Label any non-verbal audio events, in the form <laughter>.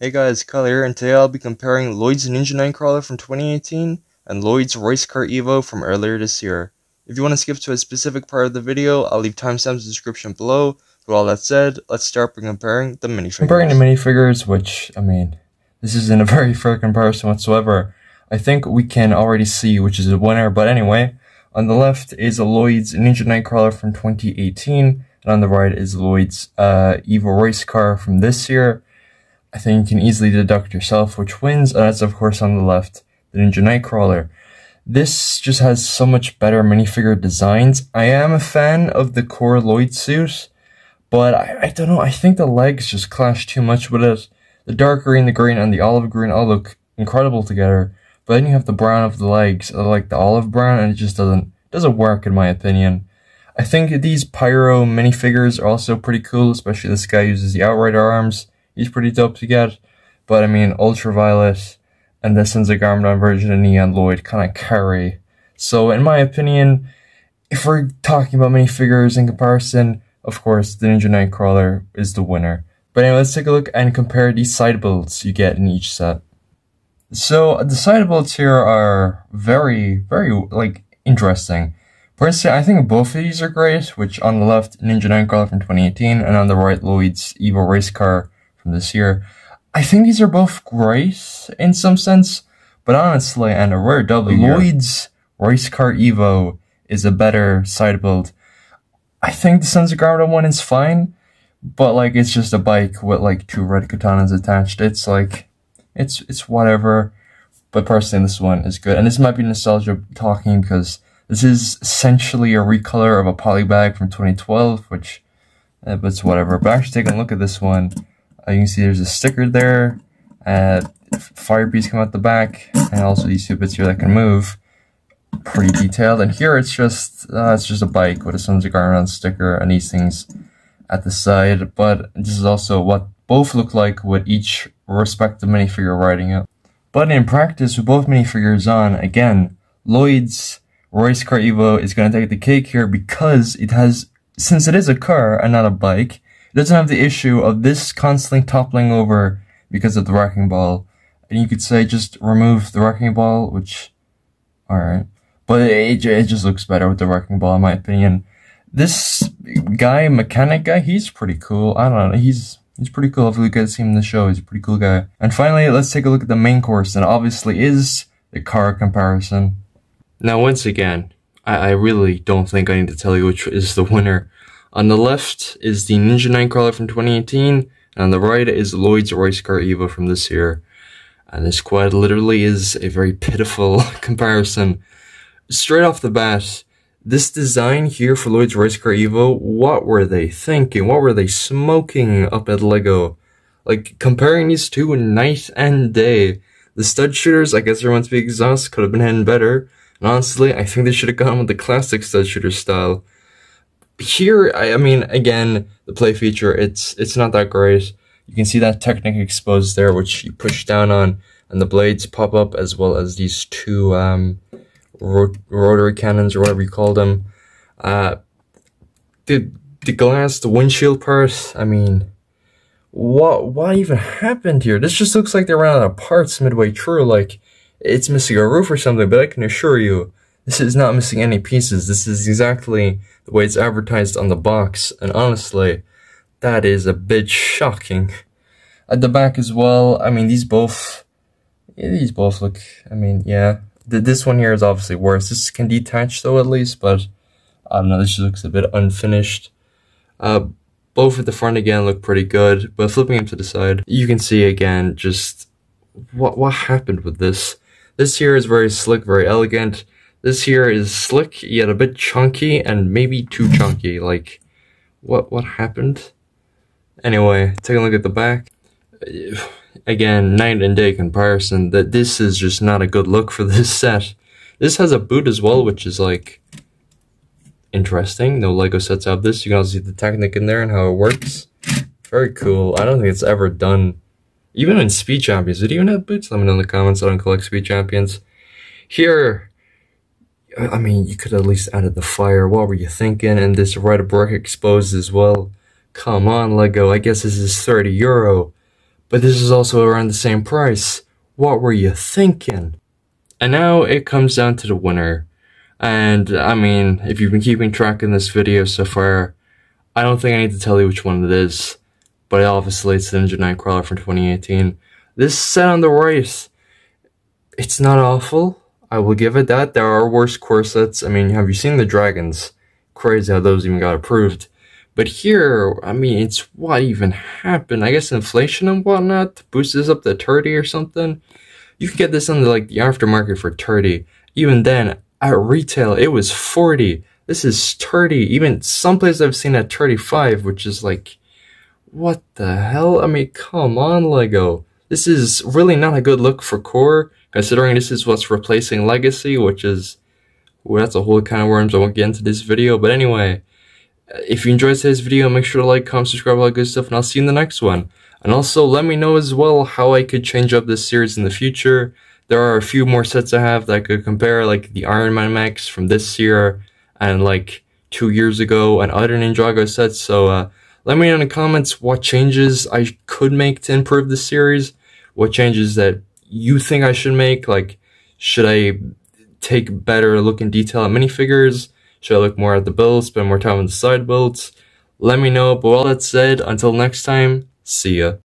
Hey guys, Kyle here, and today I'll be comparing Lloyd's Ninja Nightcrawler from 2018 and Lloyd's Race Car Evo from earlier this year. If you want to skip to a specific part of the video, I'll leave timestamps in the description below. With all that said, let's start by comparing the minifigures. Comparing the minifigures, which, I mean, this isn't a <laughs> very fair comparison whatsoever. I think we can already see which is a winner, but anyway, on the left is Lloyd's Ninja Nightcrawler from 2018, and on the right is Lloyd's uh, Evo Race Car from this year. I think you can easily deduct yourself which wins, and that's of course on the left, the Ninja Nightcrawler. This just has so much better minifigure designs. I am a fan of the core Lloyd suit, but I, I don't know, I think the legs just clash too much with it. The dark green, the green, and the olive green all look incredible together, but then you have the brown of the legs, I like the olive brown, and it just doesn't doesn't work in my opinion. I think these Pyro minifigures are also pretty cool, especially this guy uses the Outrider arms he's pretty dope to get. But I mean, Ultraviolet and this one's a Garmadon version of Neon Lloyd kind of carry. So in my opinion, if we're talking about minifigures in comparison, of course, the Ninja Nightcrawler is the winner. But anyway, let's take a look and compare the side builds you get in each set. So the side builds here are very, very like interesting. Personally, I think both of these are great, which on the left, Ninja Nightcrawler from 2018, and on the right, Lloyd's Evo Race Car from this year. I think these are both great in some sense, but honestly, and a rare W, Lloyd's Race Car Evo is a better side build. I think the Sons of Garmadon one is fine, but like it's just a bike with like two red katanas attached. It's like it's it's whatever. But personally, this one is good, and this might be nostalgia talking because this is essentially a recolor of a polybag from 2012, which, uh, but it's whatever. But actually, taking a look at this one, uh, you can see there's a sticker there, uh, fire beads come out the back, and also these two bits here that can move. Pretty detailed. And here it's just, uh, it's just a bike with a of Garmadon sticker and these things at the side. But this is also what both look like with each respective minifigure riding it. But in practice, with both minifigures on, again, Lloyd's Race Car Evo is going to take the cake here because it has, since it is a car and not a bike, doesn't have the issue of this constantly toppling over because of the wrecking ball. And you could say just remove the wrecking ball, which, alright. But it, it just looks better with the wrecking ball in my opinion. This guy, mechanic guy, he's pretty cool. I don't know, he's He's pretty cool. Hopefully you guys see him in the show. He's a pretty cool guy. And finally, let's take a look at the main course. And obviously is the car comparison. Now, once again, I, I really don't think I need to tell you which is the winner. On the left is the Ninja Nightcrawler from 2018, and on the right is Lloyd's Race Car Evo from this year. And this quad literally is a very pitiful <laughs> comparison. Straight off the bat, this design here for Lloyd's Race Car Evo, what were they thinking? What were they smoking up at LEGO? Like, comparing these two night and day. The stud shooters, I guess they're meant to be exhaust, could have been hidden better. And honestly, I think they should have gone with the classic stud shooter style here, I, I mean, again, the play feature, it's it's not that great. You can see that Technic exposed there, which you push down on, and the blades pop up as well as these two um, ro rotary cannons or whatever you call them. Uh, the the glass, the windshield part. I mean, what what even happened here? This just looks like they ran out of parts midway through. Like it's missing a roof or something. But I can assure you, this is not missing any pieces. This is exactly the way it's advertised on the box. And honestly, that is a bit shocking. At the back as well, I mean, these both, yeah, these both look, I mean, yeah. The, this one here is obviously worse. This can detach though at least, but I don't know, this just looks a bit unfinished. Uh, both at the front again look pretty good, but flipping them to the side, you can see again just what what happened with this. This here is very slick, very elegant. This here is slick, yet a bit chunky, and maybe too chunky. Like, what what happened? Anyway, take a look at the back. Again, night and day comparison, that this is just not a good look for <laughs> this set. This has a boot as well, which is like interesting. No Lego sets have this. You can also see the Technic in there and how it works. Very cool. I don't think it's ever done. Even in Speed Champions. Did it even have boots? Let me know in the comments. I don't collect Speed Champions. Here, I mean, you could at least added the fire. What were you thinking? And this red brick exposed as well. Come on, Lego. I guess this is 30 euro. But this is also around the same price. What were you thinking? And now it comes down to the winner. And I mean, if you've been keeping track in this video so far, I don't think I need to tell you which one it is. But obviously it's the Ninja Nightcrawler from 2018. This set on the right, it's not awful. I will give it that. There are worse core sets. I mean, have you seen the dragons? Crazy how those even got approved. But here, I mean, it's what even happened? I guess inflation and whatnot boosts up to 30 or something. You can get this the, like the aftermarket for 30. Even then, at retail, it was 40. This is 30. Even some places I've seen at 35, which is like, what the hell? I mean, come on, Lego. This is really not a good look for core, considering this is what's replacing Legacy, which is, well, that's a whole kind of worms. I won't get into this video. But anyway, if you enjoyed today's video, make sure to like, comment, subscribe, all that good stuff, and I'll see you in the next one. And also, let me know as well how I could change up this series in the future. There are a few more sets I have that I could compare, like the Iron Man Max from this year and like two years ago, and other Ninjago sets. So uh, let me know in the comments what changes I could make to improve the series, what changes that you think I should make. Like, should I take better look in detail at minifigures? Should I look more at the builds, spend more time on the side builds? Let me know. But all that said, until next time, see ya.